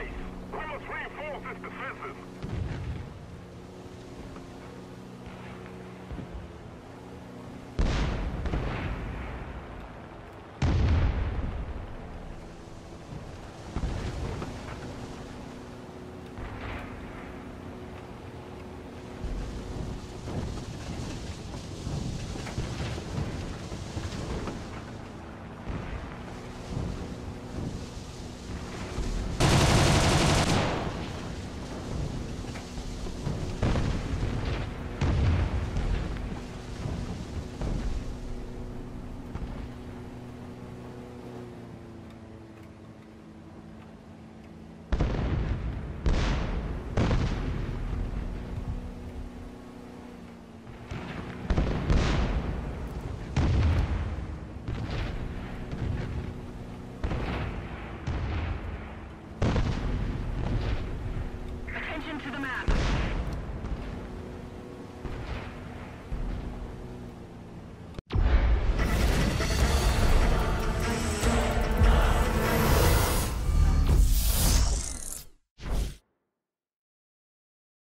safe. We must reach.